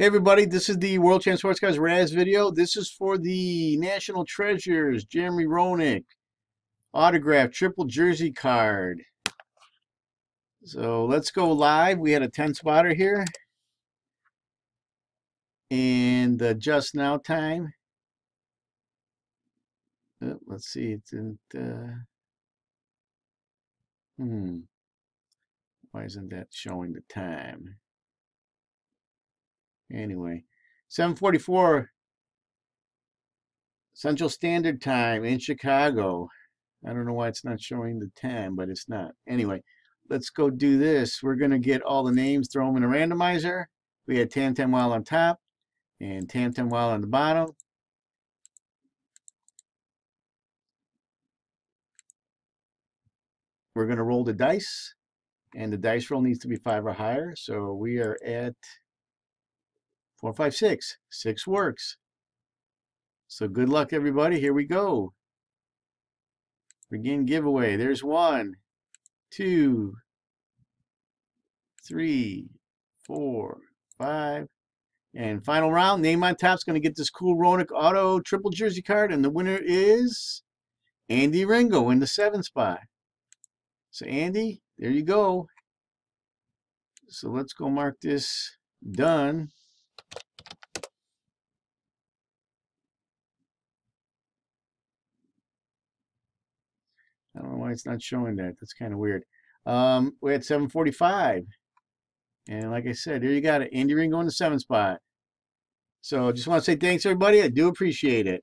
Hey everybody, this is the World Champ Sports Guys razz video. This is for the National Treasures Jeremy Roenick autograph triple jersey card. So let's go live. We had a 10 spotter here. And just now time. Oh, let's see, it didn't uh, hmm. Why isn't that showing the time? Anyway, 744 Central Standard Time in Chicago. I don't know why it's not showing the time, but it's not. Anyway, let's go do this. We're going to get all the names, throw them in a randomizer. We had Tam Tam Wild on top and Tam Tam Wild on the bottom. We're going to roll the dice, and the dice roll needs to be five or higher. So we are at Four, five, six. Six works. So good luck, everybody. Here we go. Begin giveaway. There's one, two, three, four, five. And final round, name on top is going to get this cool Roenick Auto triple jersey card. And the winner is Andy Ringo in the seventh spot. So Andy, there you go. So let's go mark this done. I don't know why it's not showing that. That's kind of weird. Um, we're at 745. And like I said, there you got it. Andy Ringo in the seven spot. So I just want to say thanks, everybody. I do appreciate it.